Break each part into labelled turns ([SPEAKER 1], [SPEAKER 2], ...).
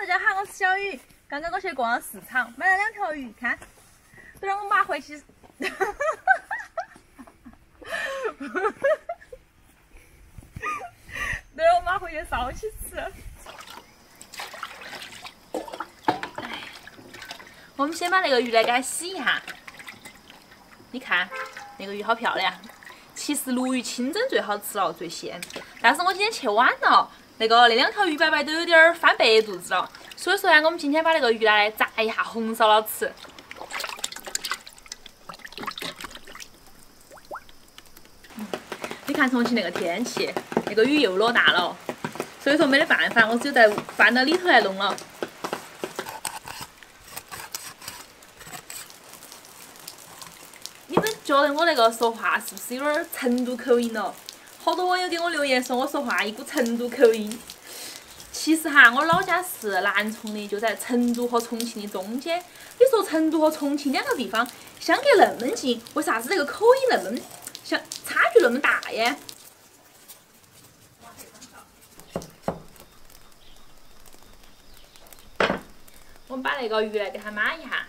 [SPEAKER 1] 大家好，我是小雨。刚刚我去逛了市场，买了两条鱼，看，都让我妈回去。都让我妈回去烧起吃。我们先把那个鱼来给它洗一下。你看，那个鱼好漂亮。其实鲈鱼清蒸最好吃了，最鲜。但是我今天去晚了。那个那两条鱼白白都有点儿翻白肚子了，所以说呢，我们今天把那个鱼拿来炸一下，红烧了吃。你看重庆那个天气，那个雨又落大了，所以说没得办法，我只有在搬到里头来弄了。你们觉得我那个说话是不是有点儿成都口音了？好多网友给我留言说我说话一股成都口音，其实哈，我老家是南充的，就在成都和重庆的中间。你说成都和重庆两个地方相隔那么近，为啥子那个口音那么相差距那么大呀？我们把那个鱼来给它码一下，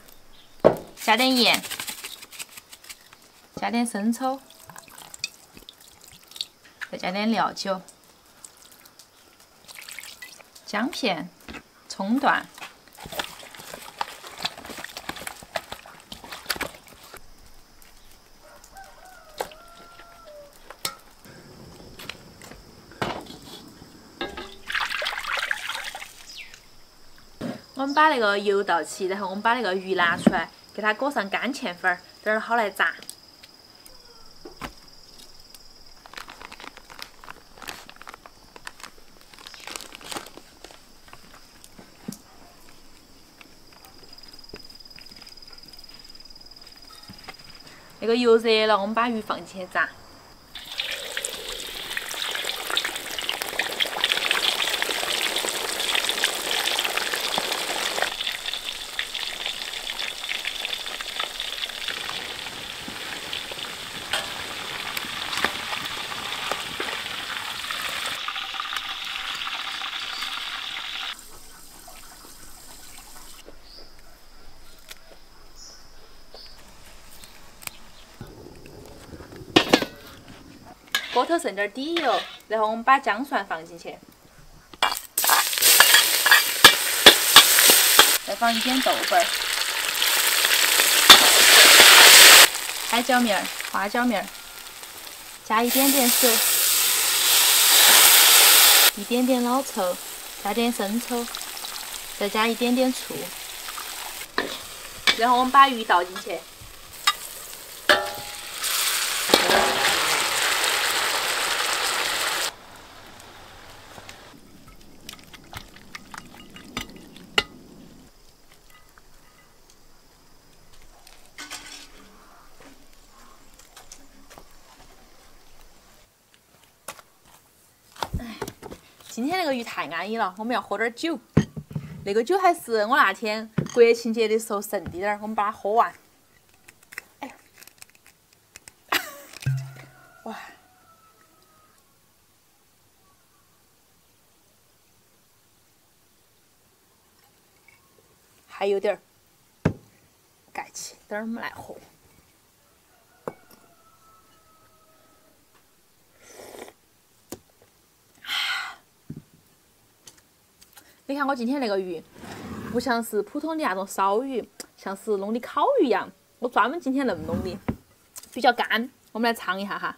[SPEAKER 1] 加点盐，加点生抽。再加点料酒、姜片、葱段。我们把那个油倒起，然后我们把那个鱼拿出来，给它裹上干芡粉儿，等会儿好来炸。那油热了，我们把鱼放进去炸。锅头剩点底油，然后我们把姜蒜放进去，再放一点豆瓣儿、海椒面儿、花椒面儿，加一点点水，一点点老抽，加点生抽，再加一点点醋，然后我们把鱼倒进去。今天那个鱼太安逸了，我们要喝点酒。那个酒还是我那天国庆节的时候剩的点儿，我们把它喝完。哎，哇，还有点儿，盖起，等会儿我们来喝。你看我今天那个鱼，不像是普通的那种烧鱼，像是弄的烤鱼一样。我专门今天那么弄的，比较干。我们来尝一下哈。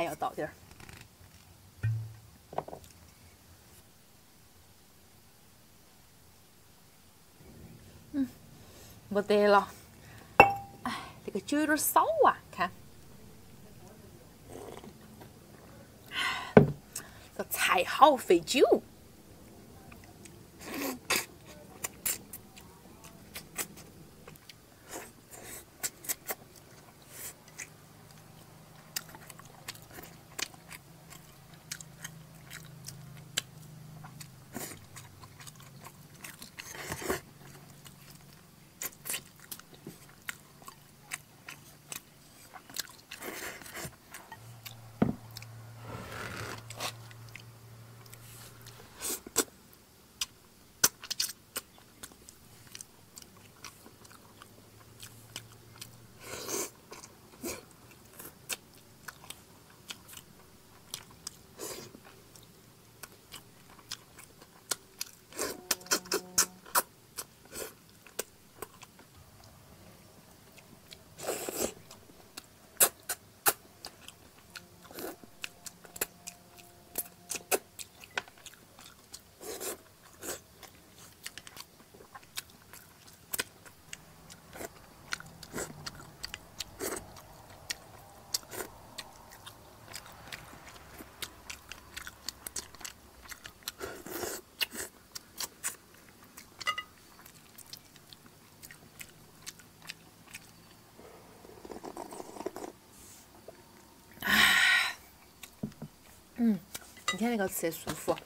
[SPEAKER 1] 还要倒点儿，嗯，没得了。哎，这个酒有点少啊，看，这菜好费酒。天那个吃的舒服。